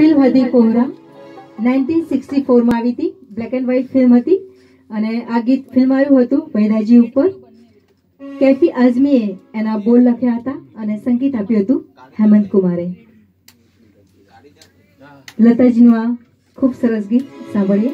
Film હતી કોહરા. Nineteen sixty ફોરમાં આવી હતી. બ્લેક એન્ડ વ્હાઇટ ફિલ્મ હતી. અને આ ગીત ફિલ્મ આવ્યું હતું વૈદાજી ઉપર. કેફી આઝમીએ એના બોલ લખ્યા હતા અને સંગીત આપ્યું હતું હેમંત કુમારે. લતાજીનું આ ખૂબ સરસ ગીત સાંભળીએ.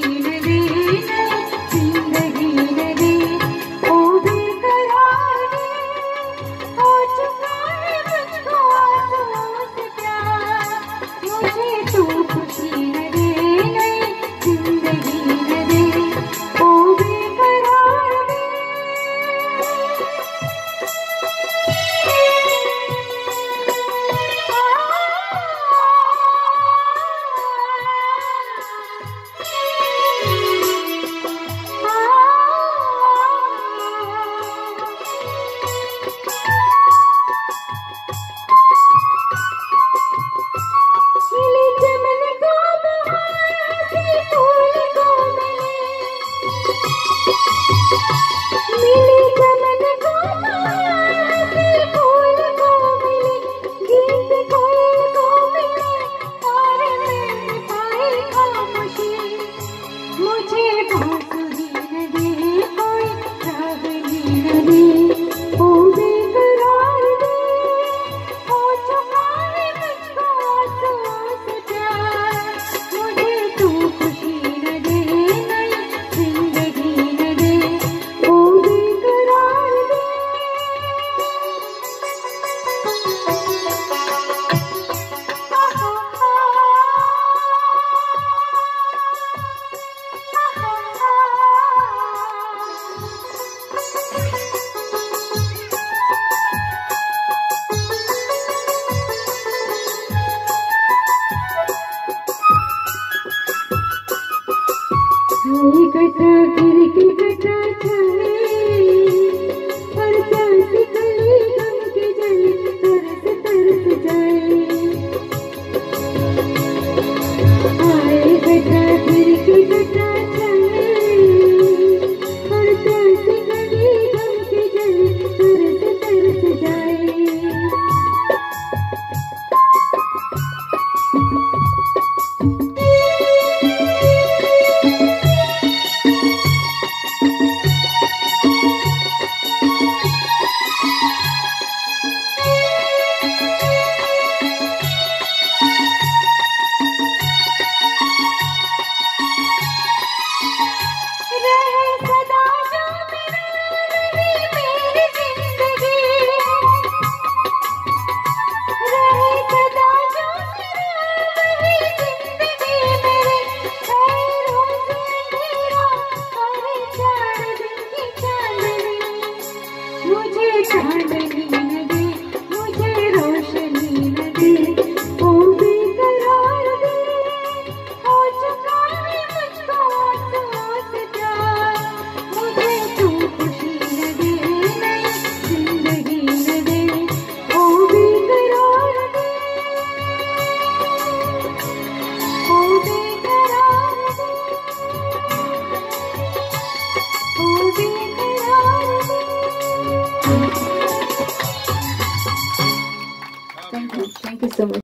to you. मुझे चांदनी है этому